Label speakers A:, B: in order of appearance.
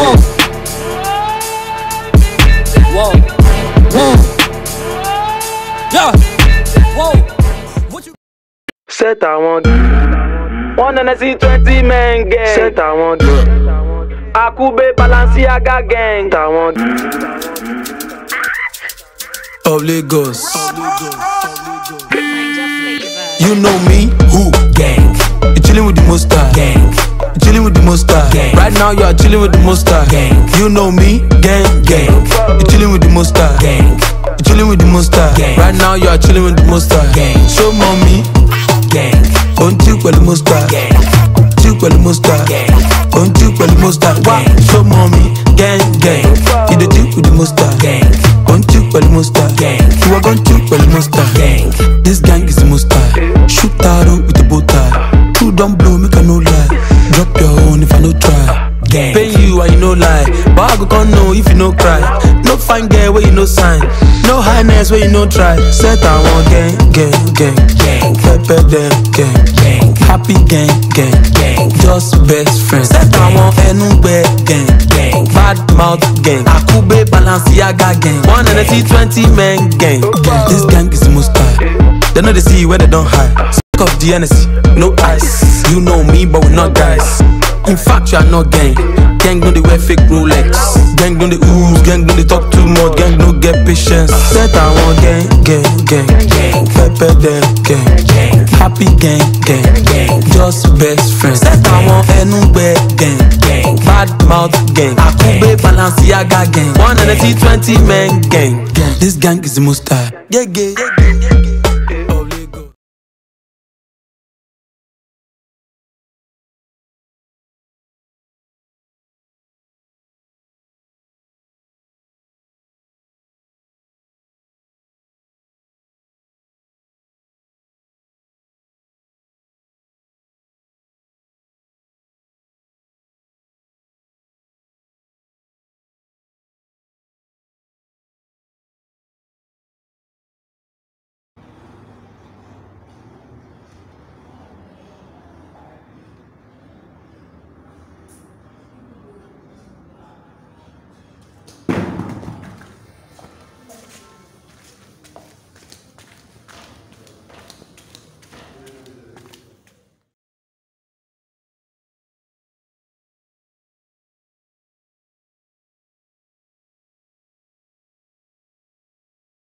A: Whoa. Whoa. Whoa. Yeah. Whoa. What you
B: Set àwọn one hundred sí twenty men gang. Set àwọn Akube Balenciaga gang. Tàwọn
C: of Lagos.
D: Ninja.
C: You know me, who? Gang. You chilling with the monster. Gang. Chilling with the monster. Gang. Right now you are chilling with the monster. Gang. You know me, gang, gang. You chilling with the monster. Gang. You chilling with the monster. Gang. Right now you are chilling with the monster. Gang. Show mommy. Gang. On chill with the monster. Gang. Chill with the monster. Gang. On chill with the monster. Why? Show mommy. Gang, gang. Own if I no try. Ah. Gang. Pay you and you no lie. But I go come know if you no cry. No fine girl where you no sign. No highness where you no try. Set I want gang, gang, gang, gang. Pepper them, gang, gang. Happy gang, gang, gang. Just best friends. Set I want Enugbe gang, gang. Bad mouth gang. Akube Balenciaga gang. One and a twenty men gang. This gang is the most high. They know they see where they don't hide. Sick of the NSC, no ice. You know me, but we not guys. In fact, you are not gang. Gang don't they wear fake Rolex. Gang don't they ooze. Gang don't they talk too much. Gang no get patience. Set I want gang, gang, gang, gang. Pepper them, gang, gang. Happy gang, gang, gang. Just best friends. Set I want Enugbe gang, gang. Bad mouth gang. Akube Balenciaga gang. One and a T twenty men gang. gang. This gang is the most high. Yeah, yeah, yeah, yeah, yeah.